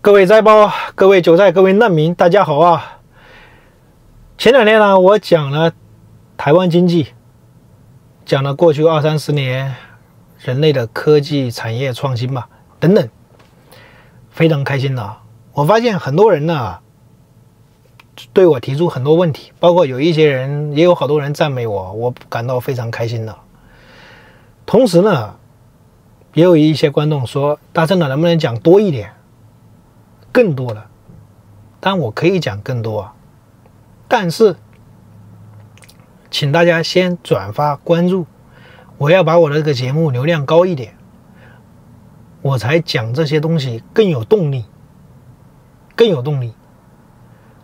各位灾包，各位韭菜，各位难民，大家好啊！前两天呢，我讲了台湾经济，讲了过去二三十年人类的科技产业创新吧，等等，非常开心的。我发现很多人呢，对我提出很多问题，包括有一些人，也有好多人赞美我，我感到非常开心的。同时呢，也有一些观众说：“大圣的能不能讲多一点？”更多了，但我可以讲更多啊！但是，请大家先转发关注，我要把我的这个节目流量高一点，我才讲这些东西更有动力，更有动力。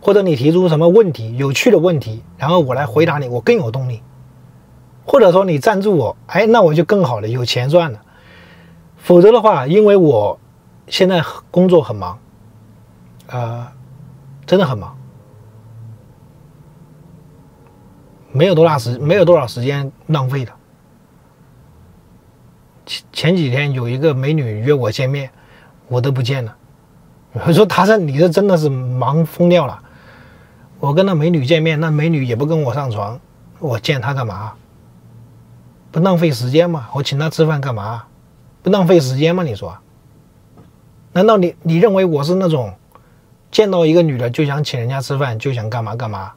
或者你提出什么问题，有趣的问题，然后我来回答你，我更有动力。或者说你赞助我，哎，那我就更好了，有钱赚了。否则的话，因为我现在工作很忙。啊，真的很忙，没有多大时，没有多少时间浪费的。前前几天有一个美女约我见面，我都不见了。我说：“他说你这真的是忙疯掉了。”我跟那美女见面，那美女也不跟我上床，我见她干嘛？不浪费时间吗？我请她吃饭干嘛？不浪费时间吗？你说？难道你你认为我是那种？见到一个女的就想请人家吃饭，就想干嘛干嘛，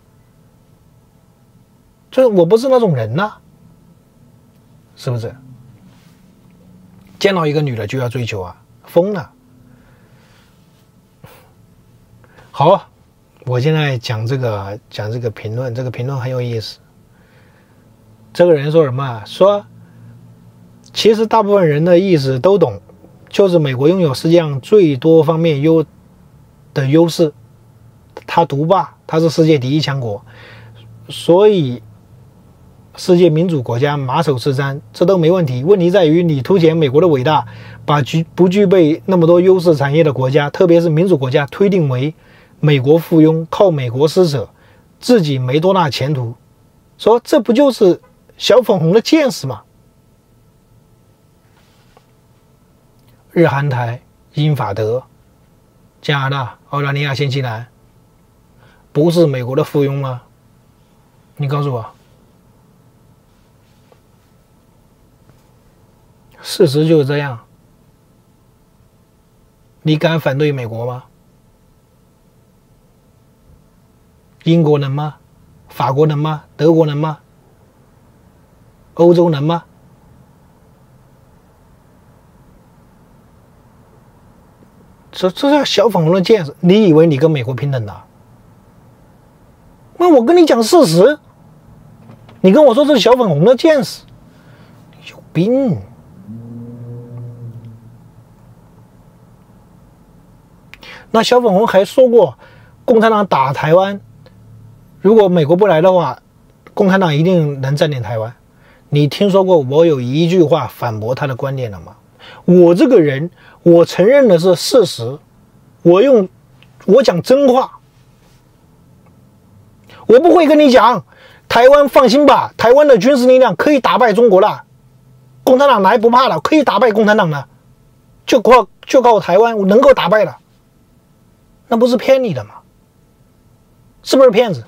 就是我不是那种人呐，是不是？见到一个女的就要追求啊，疯了！好，我现在讲这个讲这个评论，这个评论很有意思。这个人说什么？说其实大部分人的意思都懂，就是美国拥有世界上最多方面优。的优势，他独霸，他是世界第一强国，所以世界民主国家马首是瞻，这都没问题。问题在于你凸显美国的伟大，把具不具备那么多优势产业的国家，特别是民主国家，推定为美国附庸，靠美国施舍，自己没多大前途。说这不就是小粉红的见识吗？日韩台、英法德。加拿大、澳大利亚、新西兰，不是美国的附庸吗？你告诉我，事实就是这样。你敢反对美国吗？英国能吗？法国能吗？德国能吗？欧洲能吗？这这叫小粉红的见识？你以为你跟美国平等的？那我跟你讲事实，你跟我说这是小粉红的见识，有病！那小粉红还说过，共产党打台湾，如果美国不来的话，共产党一定能占领台湾。你听说过我有一句话反驳他的观点了吗？我这个人。我承认的是事实，我用我讲真话，我不会跟你讲台湾放心吧，台湾的军事力量可以打败中国的，共产党来不怕了，可以打败共产党了，就靠就靠台湾能够打败了，那不是骗你的吗？是不是骗子？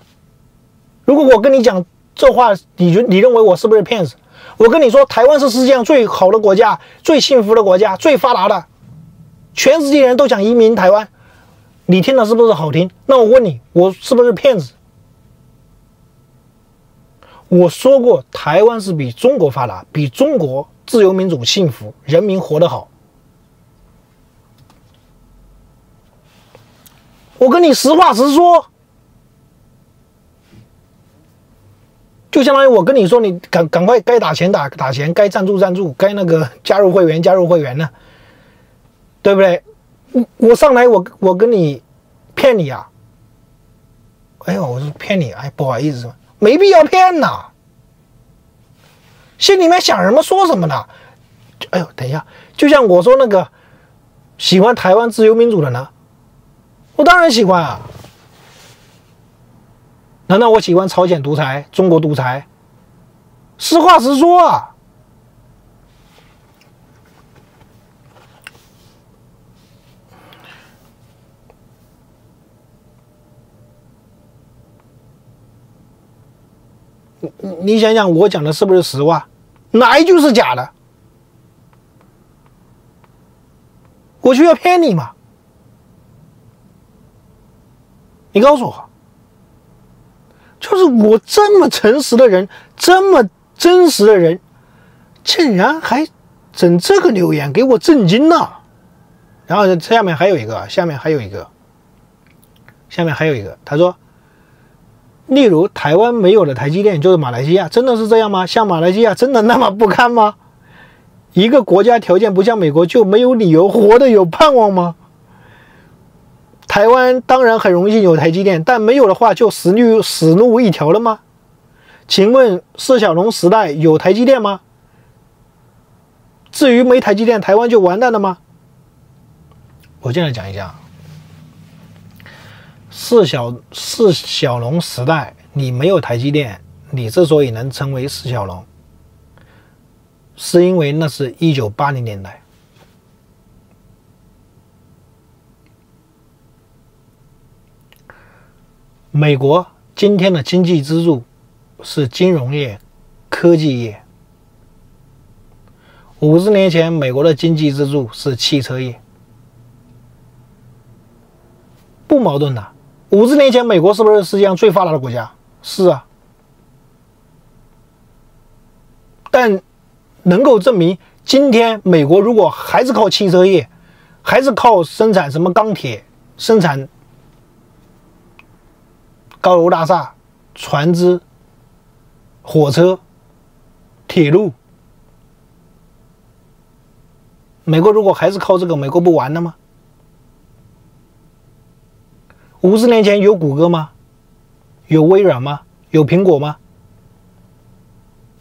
如果我跟你讲这话，你觉你认为我是不是骗子？我跟你说，台湾是世界上最好的国家，最幸福的国家，最发达的。全世界人都想移民台湾，你听了是不是好听？那我问你，我是不是骗子？我说过，台湾是比中国发达，比中国自由民主、幸福，人民活得好。我跟你实话实说，就相当于我跟你说，你赶赶快该打钱打打钱，该赞助赞助，该那个 加入会员加入会员呢。对不对？我我上来我我跟你骗你啊！哎呦，我说骗你，哎，不好意思，没必要骗呐。心里面想什么说什么呢？哎呦，等一下，就像我说那个喜欢台湾自由民主的呢，我当然喜欢啊。难道我喜欢朝鲜独裁中国独裁实话实说啊你想想我讲的是不是实话？哪一句是假的？我需要骗你吗你告诉我。就是我这么诚实的人，这么真实的人，竟然还整这个留言给我震惊了。然后下面还有一个，下面还有一个，下面还有一个，他说。例如，台湾没有的台积电就是马来西亚，真的是这样吗？像马来西亚真的那么不堪吗？一个国家条件不像美国，就没有理由活得有盼望吗？台湾当然很荣幸有台积电，但没有的话就死路死路一条了吗？请问释小龙时代有台积电吗？至于没台积电，台湾就完蛋了吗？我进来讲一下。四小四小龙时代，你没有台积电，你之所以能成为四小龙，是因为那是一九八零年代，美国今天的经济支柱是金融业、科技业。五十年前，美国的经济支柱是汽车业，不矛盾的。五十年前，美国是不是世界上最发达的国家？是啊，但能够证明，今天美国如果还是靠汽车业，还是靠生产什么钢铁、生产高楼大厦、船只、火车、铁路，美国如果还是靠这个，美国不完了吗？五十年前有谷歌吗？有微软吗？有苹果吗？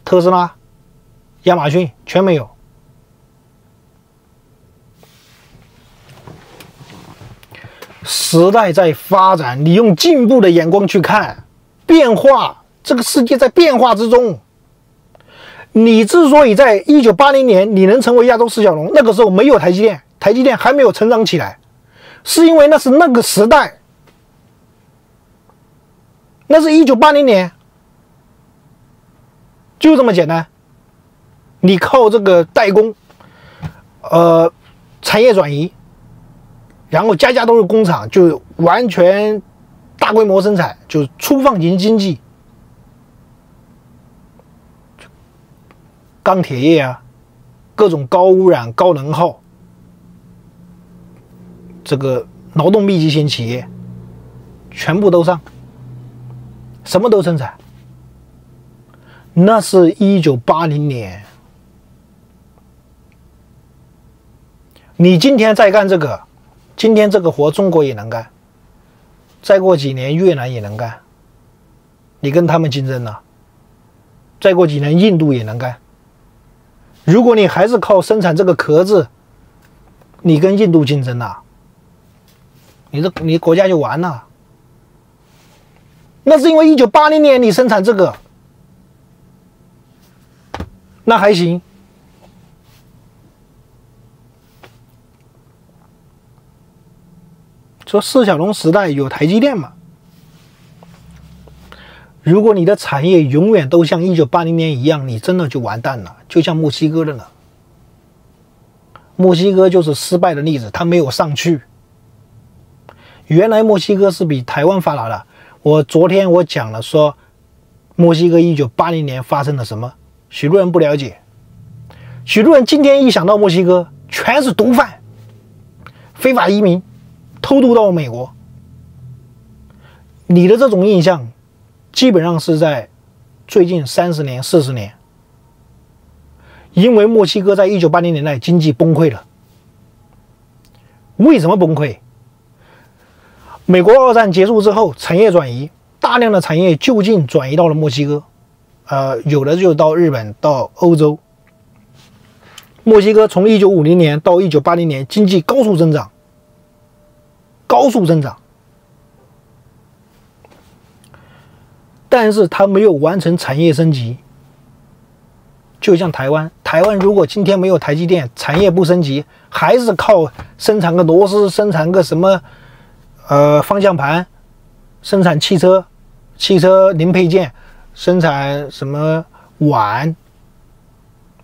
特斯拉、亚马逊全没有。时代在发展，你用进步的眼光去看变化，这个世界在变化之中。你之所以在一九八零年你能成为亚洲四小龙，那个时候没有台积电，台积电还没有成长起来，是因为那是那个时代。那是一九八零年，就这么简单。你靠这个代工，呃，产业转移，然后家家都是工厂，就完全大规模生产，就粗放型经济。钢铁业啊，各种高污染、高能耗，这个劳动密集型企业，全部都上。什么都生产，那是一九八零年。你今天再干这个，今天这个活中国也能干，再过几年越南也能干，你跟他们竞争了。再过几年印度也能干。如果你还是靠生产这个壳子，你跟印度竞争了，你这你国家就完了。那是因为一九八零年你生产这个，那还行。说四小龙时代有台积电嘛？如果你的产业永远都像一九八零年一样，你真的就完蛋了，就像墨西哥的呢。墨西哥就是失败的例子，它没有上去。原来墨西哥是比台湾发达的。我昨天我讲了说，墨西哥一九八零年发生了什么？许多人不了解，许多人今天一想到墨西哥，全是毒贩、非法移民、偷渡到美国。你的这种印象，基本上是在最近三十年、四十年，因为墨西哥在一九八零年代经济崩溃了。为什么崩溃？美国二战结束之后，产业转移，大量的产业就近转移到了墨西哥，呃，有的就到日本、到欧洲。墨西哥从一九五零年到一九八零年，经济高速增长，高速增长，但是它没有完成产业升级。就像台湾，台湾如果今天没有台积电，产业不升级，还是靠生产个螺丝，生产个什么？呃，方向盘生产汽车、汽车零配件，生产什么碗、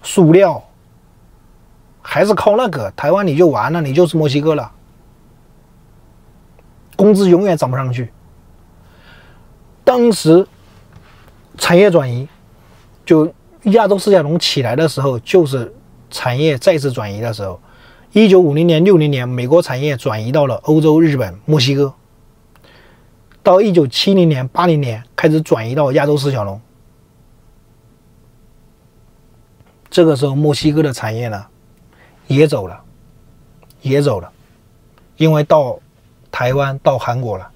塑料，还是靠那个，台湾你就完了，你就是墨西哥了，工资永远涨不上去。当时产业转移，就亚洲四小龙起来的时候，就是产业再次转移的时候。一九五零年、六零年，美国产业转移到了欧洲、日本、墨西哥。到一九七零年、八零年开始转移到亚洲四小龙。这个时候，墨西哥的产业呢也走了，也走了，因为到台湾、到韩国了。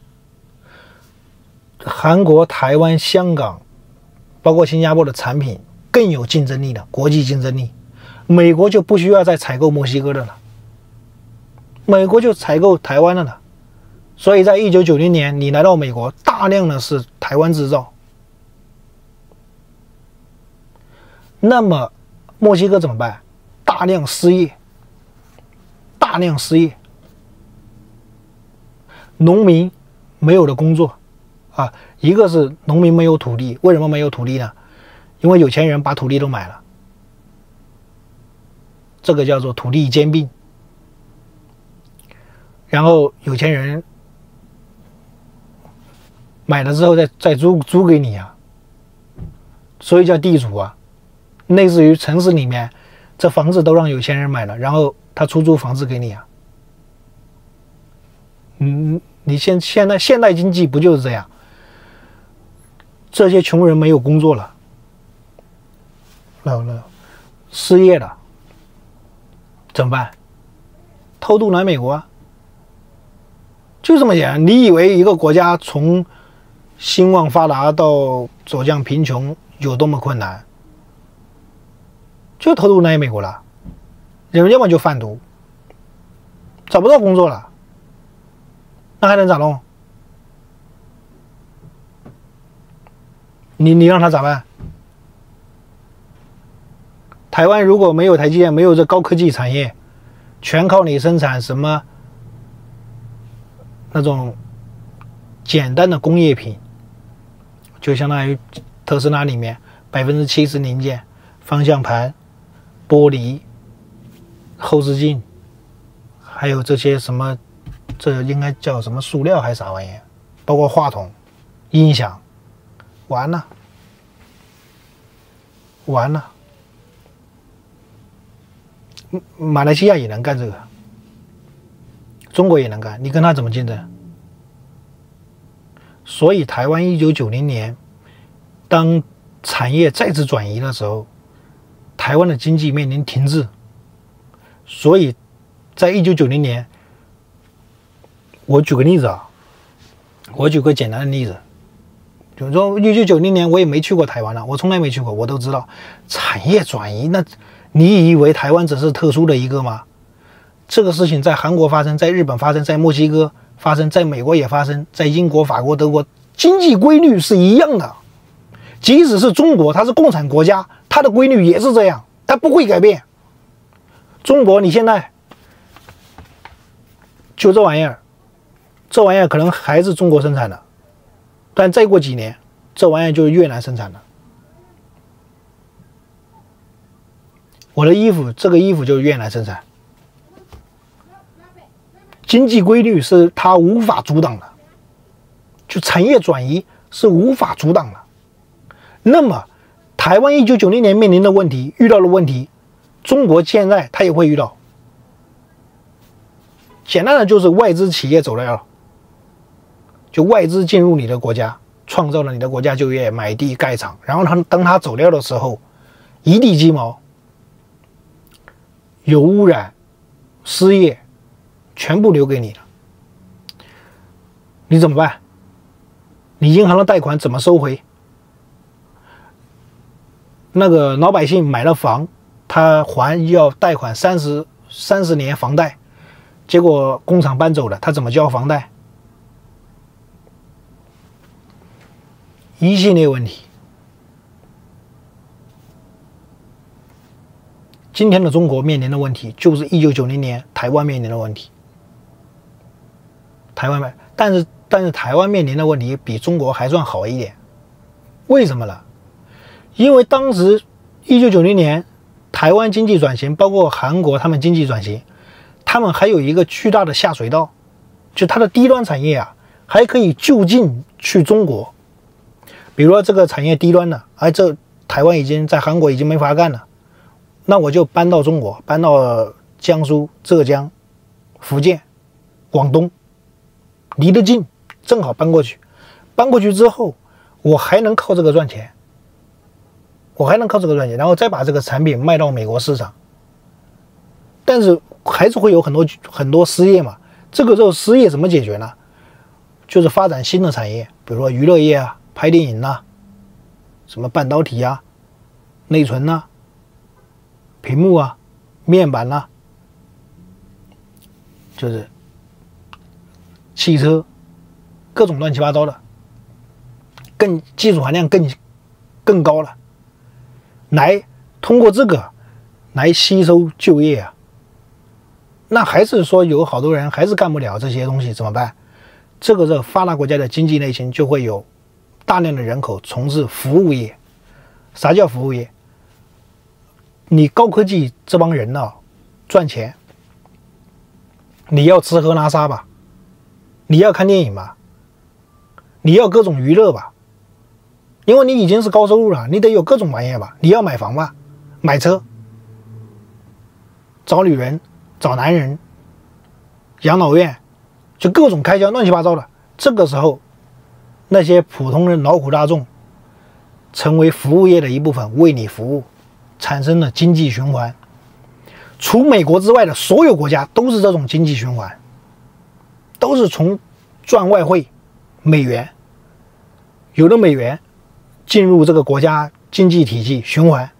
韩国、台湾、香港，包括新加坡的产品更有竞争力的国际竞争力。美国就不需要再采购墨西哥的了。美国就采购台湾的了，所以在一九九零年，你来到美国，大量的是台湾制造。那么墨西哥怎么办？大量失业，大量失业，农民没有了工作啊！一个是农民没有土地，为什么没有土地呢？因为有钱人把土地都买了，这个叫做土地兼并。然后有钱人买了之后再再租租给你啊，所以叫地主啊。类似于城市里面，这房子都让有钱人买了，然后他出租房子给你啊。嗯，你现现在现代经济不就是这样？这些穷人没有工作了，那那失业了，怎么办？偷渡来美国啊？就这么简单，你以为一个国家从兴旺发达到走向贫穷有多么困难？就偷渡来美国了，人要么就贩毒，找不到工作了，那还能咋弄？你你让他咋办？台湾如果没有台积电，没有这高科技产业，全靠你生产什么？那种简单的工业品，就相当于特斯拉里面百分之七十零件，方向盘、玻璃、后视镜，还有这些什么，这应该叫什么塑料还是啥玩意？包括话筒、音响，完了，完了。马来西亚也能干这个。中国也能干，你跟他怎么竞争？所以台湾一九九零年，当产业再次转移的时候，台湾的经济面临停滞。所以，在一九九零年，我举个例子啊，我举个简单的例子，就是说一九九零年我也没去过台湾了，我从来没去过，我都知道产业转移。那你以为台湾只是特殊的一个吗？这个事情在韩国发生，在日本发生，在墨西哥发生，在美国也发生，在英国、法国、德国，经济规律是一样的。即使是中国，它是共产国家，它的规律也是这样，它不会改变。中国，你现在就这玩意儿，这玩意儿可能还是中国生产的，但再过几年，这玩意儿就是越南生产的。我的衣服，这个衣服就是越南生产。经济规律是它无法阻挡的，就产业转移是无法阻挡的。那么，台湾一九九零年面临的问题，遇到的问题，中国现在它也会遇到。简单的就是外资企业走了，就外资进入你的国家，创造了你的国家就业，买地盖厂，然后他当他走掉的时候，一地鸡毛，有污染，失业。全部留给你了，你怎么办？你银行的贷款怎么收回？那个老百姓买了房，他还要贷款三十三十年房贷，结果工厂搬走了，他怎么交房贷？一系列问题。今天的中国面临的问题，就是一九九零年台湾面临的问题。台湾面，但是但是台湾面临的问题比中国还算好一点，为什么呢？因为当时一九九零年台湾经济转型，包括韩国他们经济转型，他们还有一个巨大的下水道，就它的低端产业啊，还可以就近去中国。比如说这个产业低端的，哎，这台湾已经在韩国已经没法干了，那我就搬到中国，搬到江苏、浙江、福建、广东，离得近，正好搬过去。搬过去之后，我还能靠这个赚钱，我还能靠这个赚钱，然后再把这个产品卖到美国市场。但是还是会有很多很多失业嘛？这个时候失业怎么解决呢？就是发展新的产业，比如说娱乐业啊、拍电影呐、什么半导体啊、内存呐、屏幕啊、面板呐，就是汽车，各种乱七八糟的。更技术含量更更高了，来通过这个来吸收就业啊，那还是说有好多人还是干不了这些东西怎么办？这个时候发达国家的经济内情就会有大量的人口从事服务业。啥叫服务业？你高科技这帮人呢赚钱，你要吃喝拉撒吧，你要看电影吧，你要各种娱乐吧。因为你已经是高收入了，你得有各种玩意吧？你要买房吧，买车，找女人，找男人，养老院，就各种开销乱七八糟的。这个时候，那些普通人劳苦大众成为服务业的一部分，为你服务，产生了经济循环。除美国之外的所有国家都是这种经济循环，都是从赚外汇，美元，有了美元。进入这个国家经济体系循环，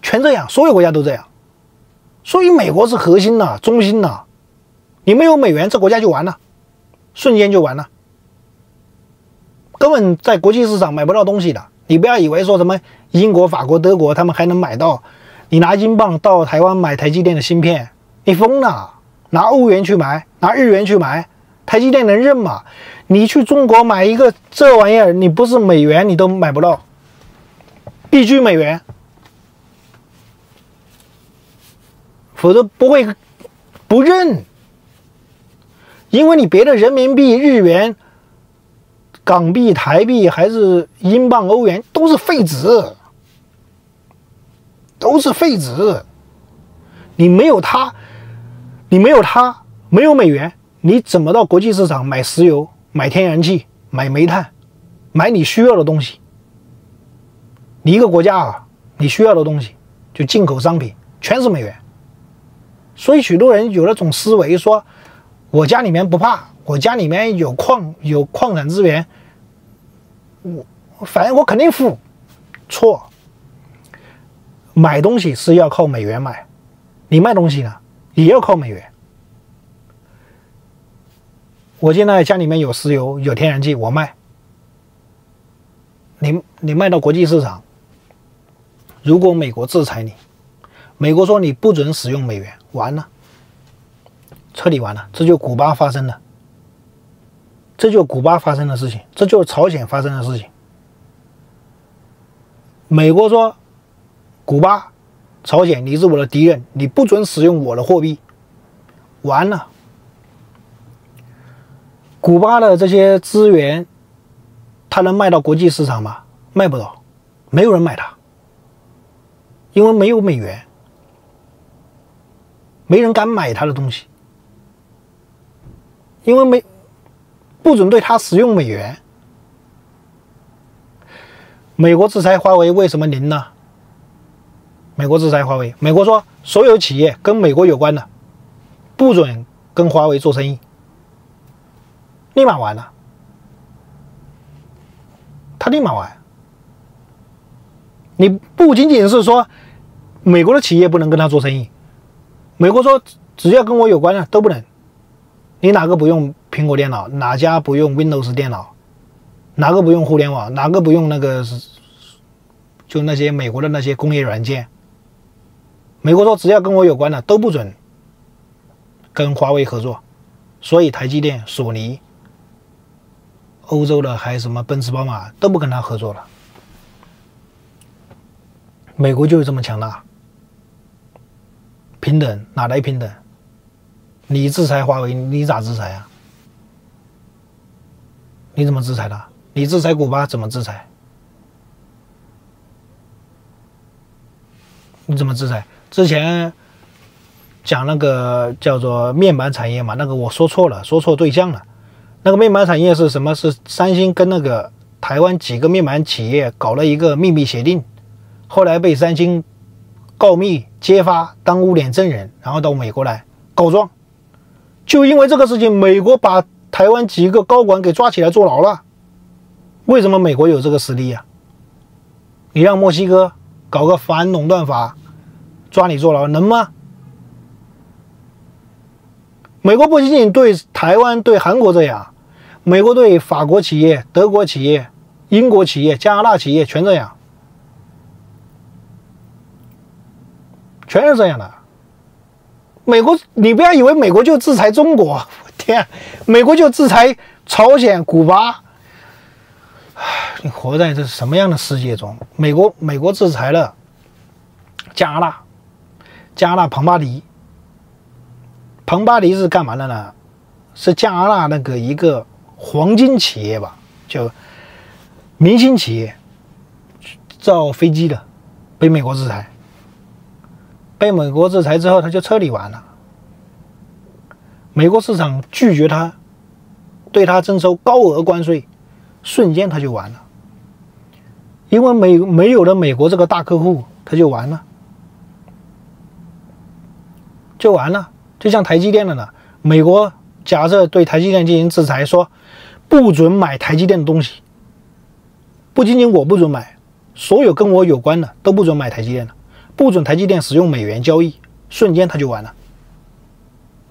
全这样，所有国家都这样，所以美国是核心呐，中心呐。你没有美元，这国家就完了，瞬间就完了，根本在国际市场买不到东西的。你不要以为说什么英国、法国、德国他们还能买到，你拿英镑到台湾买台积电的芯片，你疯了？拿欧元去买，拿日元去买，台积电能认吗？你去中国买一个这玩意儿，你不是美元你都买不到，必须美元，否则不会不认，因为你别的人民币、日元、港币、台币还是英镑、欧元都是废纸，都是废纸，你没有它，你没有它，没有美元，你怎么到国际市场买石油？买天然气，买煤炭，买你需要的东西。你一个国家啊，你需要的东西就进口商品全是美元。所以许多人有那种思维，说我家里面不怕，我家里面有矿有矿产资源，我反正我肯定富。错，买东西是要靠美元买，你卖东西呢也要靠美元。我现在家里面有石油，有天然气，我卖。你你卖到国际市场，如果美国制裁你，美国说你不准使用美元，完了，彻底完了。这就古巴发生的，这就古巴发生的事情，这就是朝鲜发生的事情。美国说，古巴、朝鲜，你是我的敌人，你不准使用我的货币，完了。古巴的这些资源，它能卖到国际市场吗？卖不到，没有人买它，因为没有美元，没人敢买它的东西，因为美不准对它使用美元。美国制裁华为为什么零呢？美国制裁华为，美国说所有企业跟美国有关的，不准跟华为做生意。立马完了，他立马完。你不仅仅是说美国的企业不能跟他做生意，美国说只要跟我有关的都不能。你哪个不用苹果电脑？哪家不用 Windows 电脑？哪个不用互联网？哪个不用那个？就那些美国的那些工业软件，美国说只要跟我有关的都不准跟华为合作。所以台积电、索尼。欧洲的还有什么奔驰、宝马都不跟他合作了，美国就是这么强大，平等哪来平等？你制裁华为，你咋制裁啊？你怎么制裁的？你制裁古巴怎么制裁？你怎么制裁？之前讲那个叫做面板产业嘛，那个我说错了，说错对象了。那个面板产业是什么？是三星跟那个台湾几个面板企业搞了一个秘密协定，后来被三星告密揭发，当污点证人，然后到美国来告状。就因为这个事情，美国把台湾几个高管给抓起来坐牢了。为什么美国有这个实力呀？你让墨西哥搞个反垄断法，抓你坐牢能吗？美国不仅仅对台湾、对韩国这样，美国对法国企业、德国企业、英国企业、加拿大企业全这样，全是这样的。美国，你不要以为美国就制裁中国，天，美国就制裁朝鲜、古巴。你活在这什么样的世界中？美国，美国制裁了加拿大，加拿大庞巴迪。庞巴迪是干嘛的呢？是加拿大那个一个黄金企业吧，就明星企业，造飞机的，被美国制裁。被美国制裁之后，他就彻底完了。美国市场拒绝他，对他征收高额关税，瞬间他就完了。因为美没有了美国这个大客户，他就完了，就完了。就像台积电的呢，美国假设对台积电进行制裁，说不准买台积电的东西，不仅仅我不准买，所有跟我有关的都不准买台积电的，不准台积电使用美元交易，瞬间它就完了。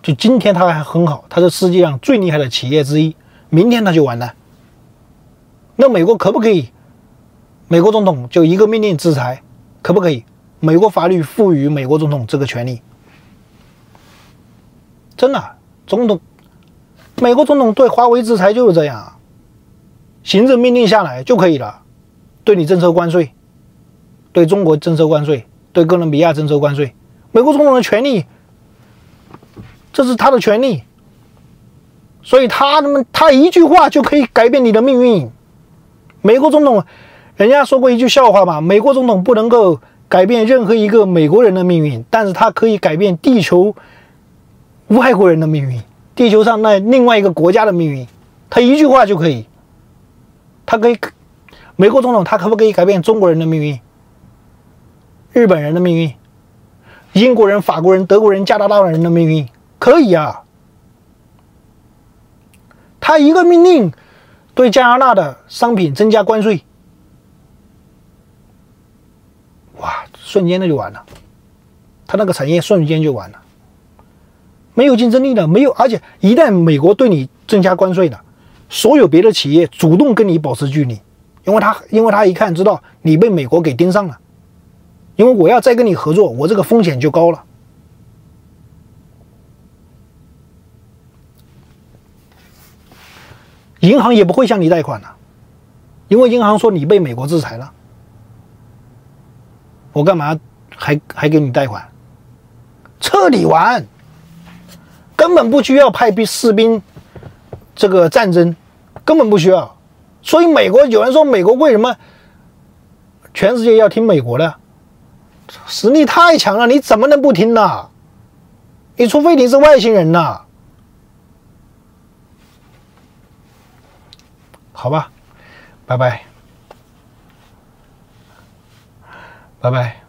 就今天它还很好，它是世界上最厉害的企业之一，明天它就完了。那美国可不可以？美国总统就一个命令制裁，可不可以？美国法律赋予美国总统这个权利。真的，总统，美国总统对华为制裁就是这样，行政命令下来就可以了，对你征收关税，对中国征收关税，对哥伦比亚征收关税，美国总统的权利，这是他的权利，所以他他们他一句话就可以改变你的命运。美国总统，人家说过一句笑话嘛，美国总统不能够改变任何一个美国人的命运，但是他可以改变地球。外国人的命运，地球上那另外一个国家的命运，他一句话就可以，他可以，美国总统他可不可以改变中国人的命运？日本人的命运，英国人、法国人、德国人、加拿大人的命运，可以啊。他一个命令，对加拿大的商品增加关税，哇，瞬间的就完了，他那个产业瞬间就完了。没有竞争力的，没有，而且一旦美国对你增加关税了，所有别的企业主动跟你保持距离，因为他，因为他一看知道你被美国给盯上了，因为我要再跟你合作，我这个风险就高了。银行也不会向你贷款了，因为银行说你被美国制裁了，我干嘛还还给你贷款？彻底完。根本不需要派兵士兵，这个战争根本不需要。所以美国有人说，美国为什么全世界要听美国的？实力太强了，你怎么能不听呢？你除非你是外星人呐。好吧，拜拜，拜拜。